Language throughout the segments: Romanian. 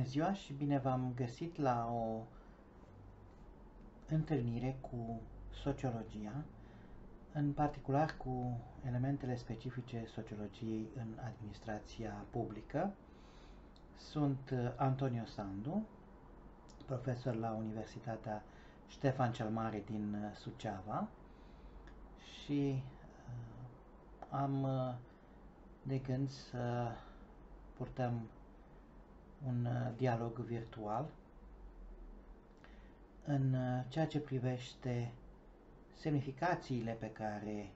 Bună ziua și bine v-am găsit la o întâlnire cu sociologia, în particular cu elementele specifice sociologiei în administrația publică. Sunt Antonio Sandu, profesor la Universitatea Ștefan cel Mare din Suceava și uh, am uh, de gând să purtăm un uh, dialog virtual în uh, ceea ce privește semnificațiile pe care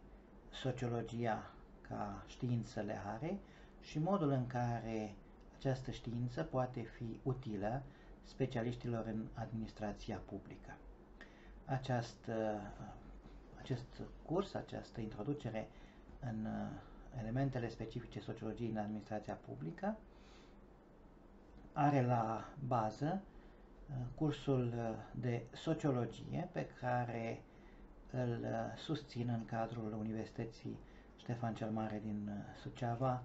sociologia ca știință le are și modul în care această știință poate fi utilă specialiștilor în administrația publică. Această, acest curs, această introducere în uh, elementele specifice sociologiei în administrația publică are la bază uh, cursul uh, de sociologie pe care îl uh, susțin în cadrul Universității Ștefan cel Mare din Suceava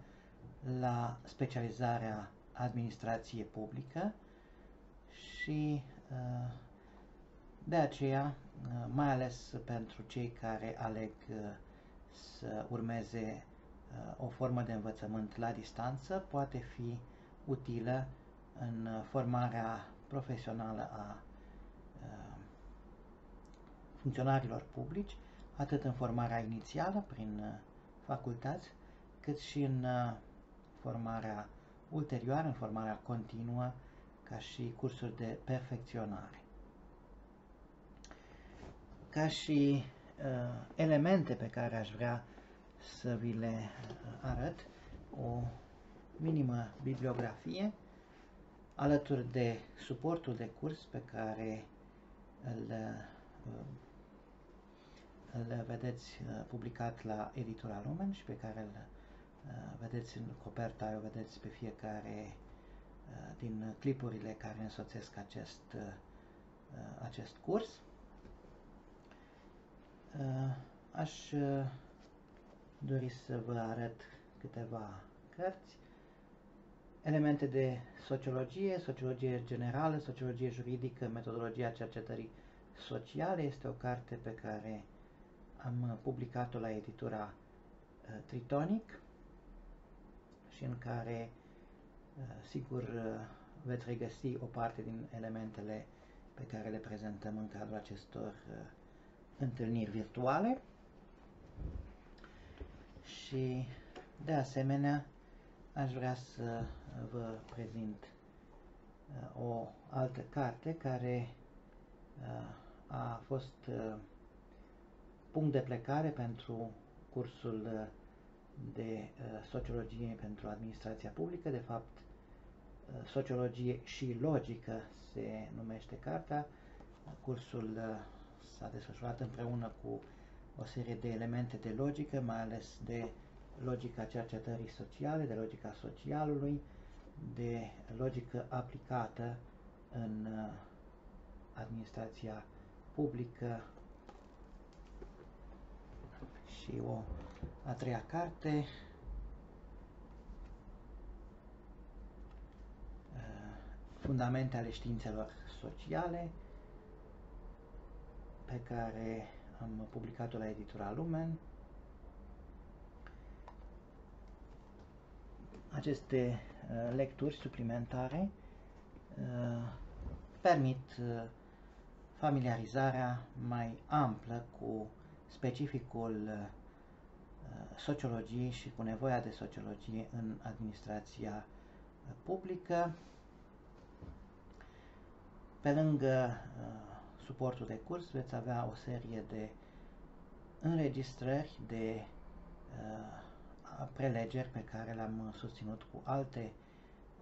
la specializarea administrație publică și de aceea, mai ales pentru cei care aleg să urmeze o formă de învățământ la distanță, poate fi utilă în formarea profesională a uh, funcționarilor publici, atât în formarea inițială prin uh, facultăți, cât și în uh, formarea ulterioară, în formarea continuă, ca și cursuri de perfecționare. Ca și uh, elemente pe care aș vrea să vi le arăt, o minimă bibliografie, alături de suportul de curs pe care îl, uh, îl vedeți uh, publicat la Editura Lumen și pe care îl uh, vedeți în coperta, o vedeți pe fiecare din clipurile care însoțesc acest, acest curs. Aș dori să vă arăt câteva cărți elemente de sociologie, sociologie generală, sociologie juridică, metodologia cercetării sociale. Este o carte pe care am publicat-o la editura uh, Tritonic și în care, uh, sigur, uh, veți regăsi o parte din elementele pe care le prezentăm în cadrul acestor întâlniri virtuale. Și, de asemenea, aș vrea să vă prezint uh, o altă carte care uh, a fost uh, punct de plecare pentru cursul de sociologie pentru administrația publică, de fapt sociologie și logică se numește cartea. Cursul s-a desfășurat împreună cu o serie de elemente de logică, mai ales de logica cercetării sociale, de logica socialului, de logică aplicată în uh, administrația publică. Și o a treia carte uh, Fundamente ale științelor sociale pe care am publicat-o la editura Lumen aceste uh, lecturi suplimentare uh, permit uh, familiarizarea mai amplă cu specificul sociologiei și cu nevoia de sociologie în administrația publică. Pe lângă suportul de curs veți avea o serie de înregistrări de uh, prelegeri pe care le-am uh, susținut cu alte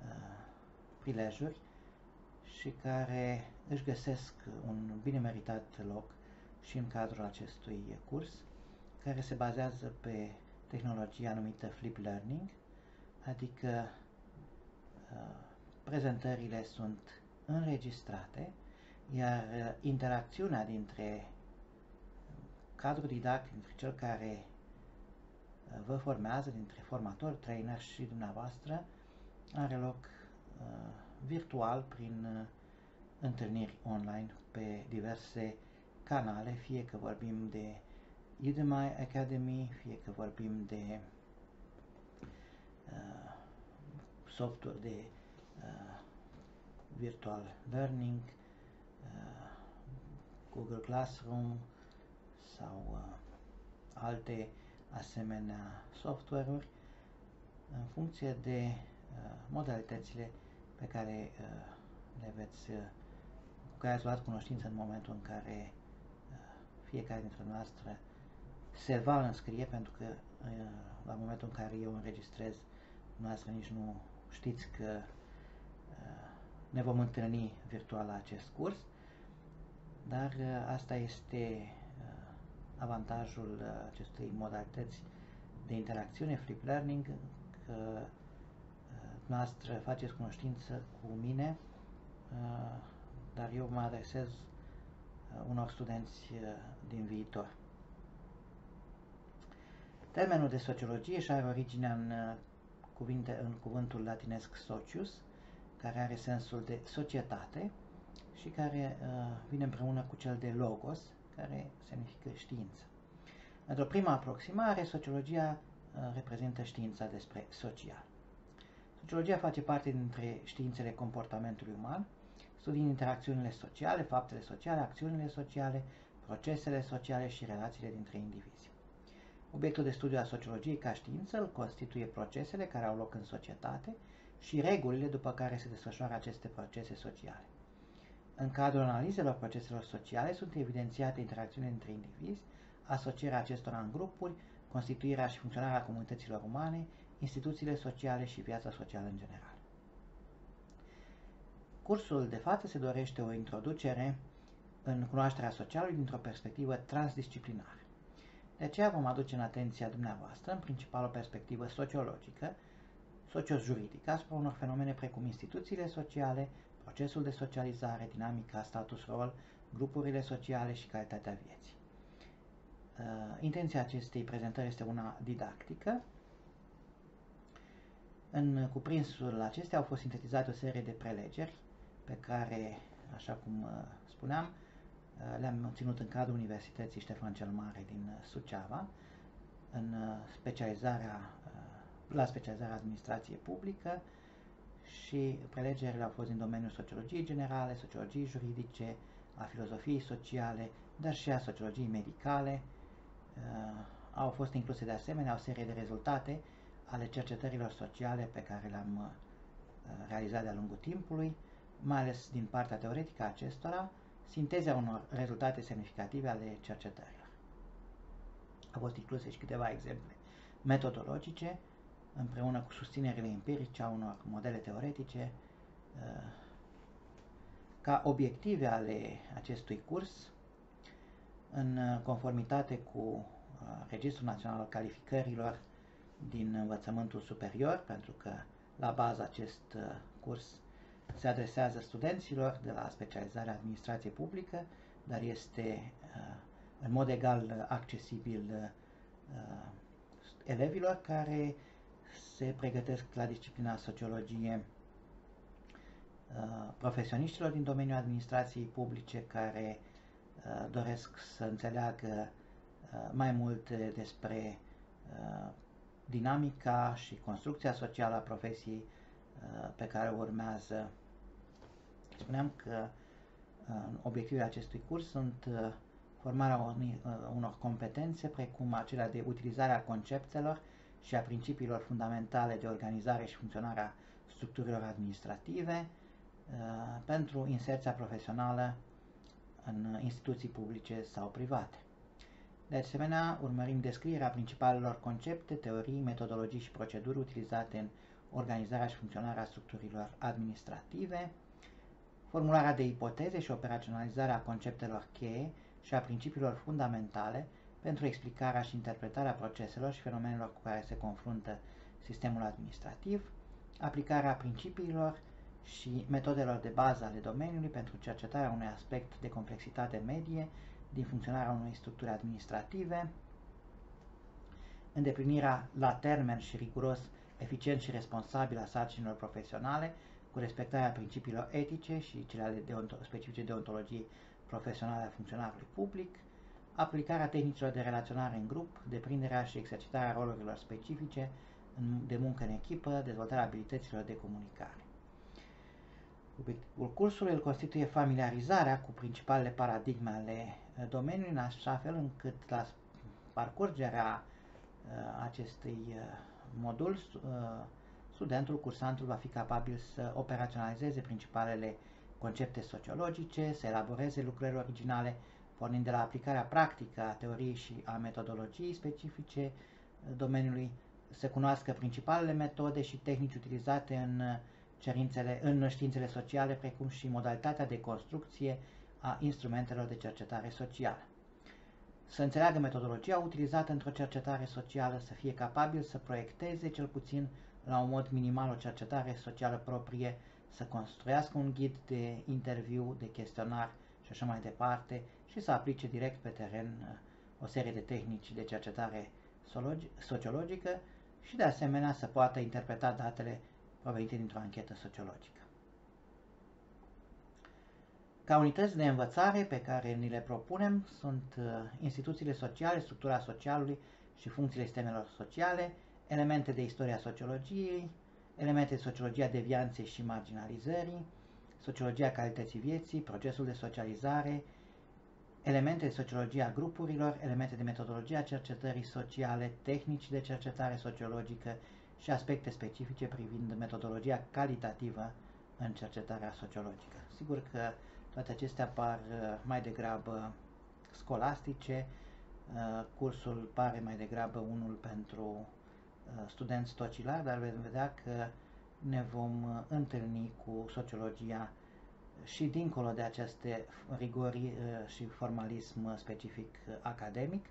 uh, prilejuri și care își găsesc un bine meritat loc și în cadrul acestui curs, care se bazează pe tehnologia numită Flip Learning, adică uh, prezentările sunt înregistrate, iar uh, interacțiunea dintre cadrul didactic, dintre cel care vă formează dintre formator, trainer și dumneavoastră. Are loc uh, virtual prin uh, întâlniri online pe diverse canale, fie că vorbim de Udemy Academy, fie că vorbim de uh, software de uh, virtual learning, uh, Google Classroom sau uh, alte asemenea software-uri în funcție de uh, modalitățile pe care uh, le veți, uh, cu care ați luat cunoștință în momentul în care uh, fiecare dintre noastre se va înscrie, pentru că uh, la momentul în care eu înregistrez, noastră nici nu știți că uh, ne vom întâlni virtual la acest curs, dar uh, asta este uh, avantajul uh, acestei modalități de interacțiune, flip learning, că noastră faceți cunoștință cu mine, dar eu mă adresez unor studenți din viitor. Termenul de sociologie și are originea în, cuvinte, în cuvântul latinesc socius, care are sensul de societate și care uh, vine împreună cu cel de logos, care semnifică știință. Într-o prima aproximare, sociologia uh, reprezintă știința despre social. Sociologia face parte dintre științele comportamentului uman, studiind interacțiunile sociale, faptele sociale, acțiunile sociale, procesele sociale și relațiile dintre indivizi. Obiectul de studiu a sociologiei ca știință îl constituie procesele care au loc în societate și regulile după care se desfășoară aceste procese sociale. În cadrul analizelor proceselor sociale sunt evidențiate interacțiunile între indivizi, asocierea acestora în grupuri, constituirea și funcționarea comunităților umane, instituțiile sociale și viața socială în general. Cursul de față se dorește o introducere în cunoașterea socialului dintr-o perspectivă transdisciplinară. De aceea vom aduce în atenția dumneavoastră, în principal o perspectivă sociologică, socios-juridică, asupra unor fenomene precum instituțiile sociale, procesul de socializare, dinamica, status rol, grupurile sociale și calitatea vieții. Uh, intenția acestei prezentări este una didactică. În cuprinsul acestea au fost sintetizate o serie de prelegeri pe care, așa cum uh, spuneam, uh, le-am ținut în cadrul Universității Ștefan cel Mare din Suceava, în specializarea, la specializarea administrație publică și prelegerile au fost din domeniul sociologiei generale, sociologiei juridice, a filozofiei sociale, dar și a sociologiei medicale, Uh, au fost incluse de asemenea o serie de rezultate ale cercetărilor sociale pe care le-am uh, realizat de-a lungul timpului, mai ales din partea teoretică a acestora, sintezea unor rezultate semnificative ale cercetărilor. Au fost incluse și câteva exemple metodologice, împreună cu susținerile empirice a unor modele teoretice, uh, ca obiective ale acestui curs, în conformitate cu uh, Registrul Național al Calificărilor din învățământul superior, pentru că la bază acest uh, curs se adresează studenților de la specializarea administrație publică, dar este uh, în mod egal accesibil elevilor care se pregătesc la disciplina sociologie profesioniștilor din domeniul administrației publice care Uh, doresc să înțeleagă uh, mai mult despre uh, dinamica și construcția socială a profesiei pe care o urmează. Spuneam că obiectivele acestui curs sunt formarea unor competențe precum acelea de utilizare a conceptelor și a principiilor fundamentale de organizare și funcționare a structurilor administrative pentru inserția profesională în instituții publice sau private. De asemenea, urmărim descrierea principalelor concepte, teorii, metodologii și proceduri utilizate în organizarea și funcționarea structurilor administrative, formularea de ipoteze și operaționalizarea conceptelor cheie și a principiilor fundamentale pentru explicarea și interpretarea proceselor și fenomenelor cu care se confruntă sistemul administrativ, aplicarea principiilor și metodelor de bază ale domeniului pentru cercetarea unui aspect de complexitate medie din funcționarea unei structuri administrative, îndeplinirea la termen și riguros, eficient și responsabil a sarcinilor profesionale, cu respectarea principiilor etice și cele ale deonto- specifice deontologiei profesionale a funcționarului public, aplicarea tehnicilor de relaționare în grup, deprinderea și exercitarea rolurilor specifice de muncă în echipă, dezvoltarea abilităților de comunicare. Obiectivul cursului îl constituie familiarizarea cu principalele paradigme ale eh, domeniului, în așa fel încât la parcurgerea eh, acestui eh, modul, studentul, cursantul va fi capabil să operaționalizeze principalele concepte sociologice, să elaboreze lucrări originale, pornind de la aplicarea practică a teoriei și a metodologiei specifice domeniului, să cunoască principalele metode și tehnici utilizate în cerințele în științele sociale, precum și modalitatea de construcție a instrumentelor de cercetare socială. Să înțeleagă metodologia utilizată într-o cercetare socială, să fie capabil să proiecteze cel puțin la un mod minimal o cercetare socială proprie, să construiască un ghid de interviu, de chestionar și așa mai departe și să aplice direct pe teren uh, o serie de tehnici de cercetare sociologică și de asemenea să poată interpreta datele provenite dintr-o anchetă sociologică. Ca unități de învățare pe care ni le propunem sunt uh, instituțiile sociale, structura socialului și funcțiile sistemelor sociale, elemente de istoria sociologiei, elemente de sociologia devianței și marginalizării, sociologia calității vieții, procesul de socializare, elemente de sociologia grupurilor, elemente de metodologia cercetării sociale, tehnici de cercetare sociologică și aspecte specifice privind metodologia calitativă în cercetarea sociologică. Sigur că toate acestea par uh, mai degrabă scolastice, uh, cursul pare mai degrabă unul pentru uh, studenți tocilari, dar veți vedea că ne vom întâlni cu sociologia și dincolo de aceste rigori și formalism specific academic,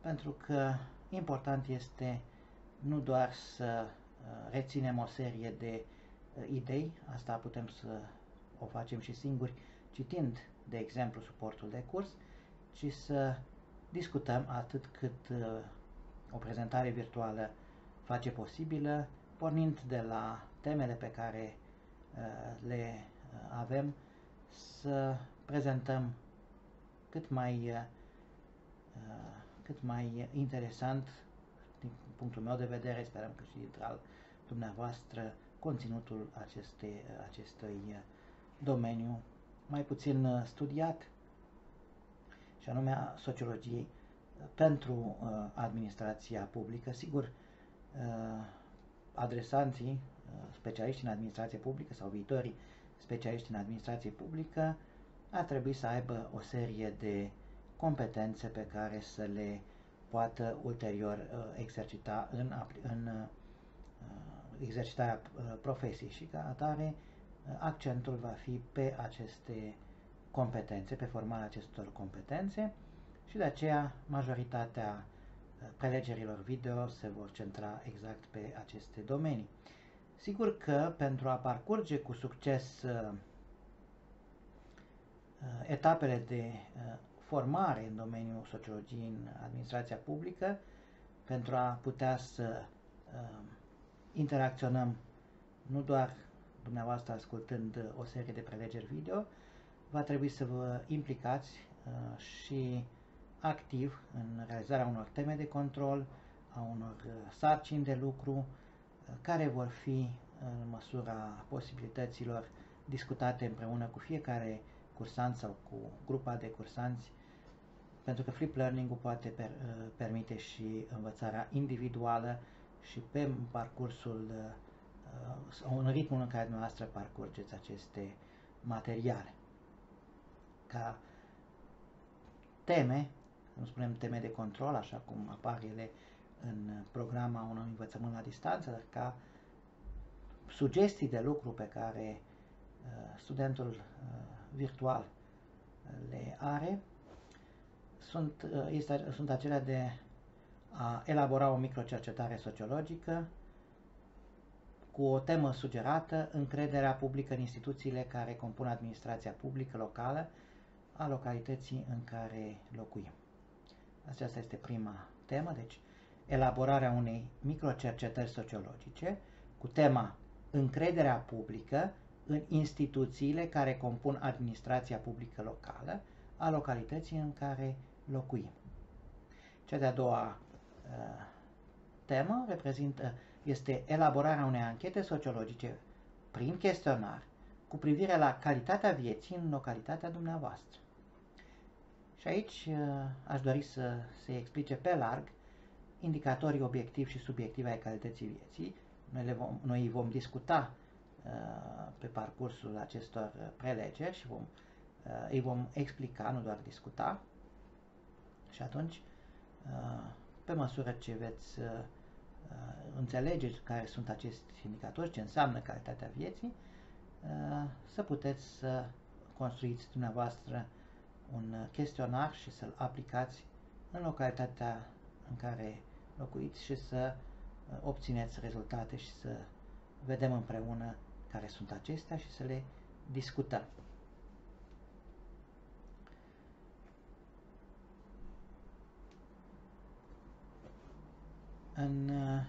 pentru că important este nu doar să uh, reținem o serie de uh, idei, asta putem să o facem și singuri, citind, de exemplu, suportul de curs, ci să discutăm atât cât uh, o prezentare virtuală face posibilă, pornind de la temele pe care le avem, să prezentăm cât mai, cât mai interesant din punctul meu de vedere, sperăm că și al dumneavoastră, conținutul acestei, acestui domeniu mai puțin studiat, și anume a sociologiei pentru uh, administrația publică. Sigur, uh, adresanții, uh, specialiști în administrație publică sau viitorii specialiști în administrație publică, ar trebui să aibă o serie de competențe pe care să le poată ulterior uh, exercita în, în uh, exercitarea uh, profesiei și ca atare accentul va fi pe aceste competențe, pe formarea acestor competențe și de aceea majoritatea prelegerilor video se vor centra exact pe aceste domenii. Sigur că pentru a parcurge cu succes etapele de formare în domeniul sociologiei în administrația publică pentru a putea să uh, interacționăm nu doar dumneavoastră ascultând o serie de prelegeri video, va trebui să vă implicați uh, și activ în realizarea unor teme de control, a unor uh, sarcini de lucru, uh, care vor fi în măsura posibilităților discutate împreună cu fiecare cursant sau cu grupa de cursanți pentru că flip learning-ul poate per, uh, permite și învățarea individuală și pe parcursul, uh, în ritmul în care dumneavoastră parcurgeți aceste materiale. Ca teme, nu spunem teme de control, așa cum apar ele în programa unui învățământ la distanță, dar ca sugestii de lucru pe care uh, studentul uh, virtual le are, sunt, uh, este, sunt acelea de a elabora o microcercetare sociologică cu o temă sugerată, încrederea publică în instituțiile care compun administrația publică locală a localității în care locuim. Aceasta este prima temă, deci elaborarea unei microcercetări sociologice cu tema încrederea publică în instituțiile care compun administrația publică locală a localității în care locuim. Cea de-a doua uh, temă reprezintă, este elaborarea unei anchete sociologice prin chestionar cu privire la calitatea vieții în localitatea dumneavoastră. Și aici uh, aș dori să se explice pe larg indicatorii obiectivi și subiectivi ai calității vieții. Noi, le vom, noi vom discuta uh, pe parcursul acestor prelegeri și vom, uh, îi vom explica, nu doar discuta. Și atunci, uh, pe măsură ce veți uh, uh, înțelege care sunt acești indicatori, ce înseamnă calitatea vieții, uh, să puteți să construiți dumneavoastră un chestionar și să-l aplicați în localitatea în care locuiți și să uh, obțineți rezultate și să vedem împreună care sunt acestea și să le discutăm. În uh,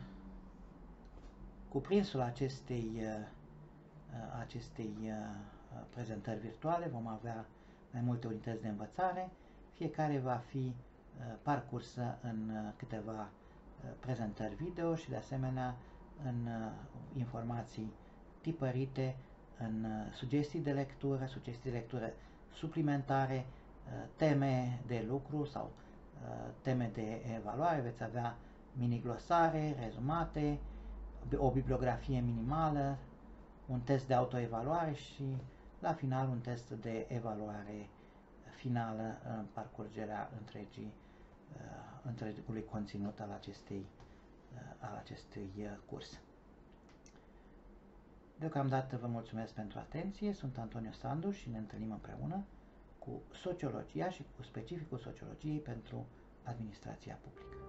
cuprinsul acestei, uh, acestei prezentări virtuale vom avea mai multe unități de învățare, fiecare va fi parcursă în câteva prezentări video și de asemenea în informații tipărite, în sugestii de lectură, sugestii de lectură suplimentare, teme de lucru sau teme de evaluare, veți avea mini-glosare, rezumate, o bibliografie minimală, un test de autoevaluare și la final un test de evaluare finală în parcurgerea întregii Uh, întregului conținut al acestei, uh, al acestui uh, curs. Deocamdată vă mulțumesc pentru atenție, sunt Antonio Sandu și ne întâlnim împreună cu sociologia și cu specificul sociologiei pentru administrația publică.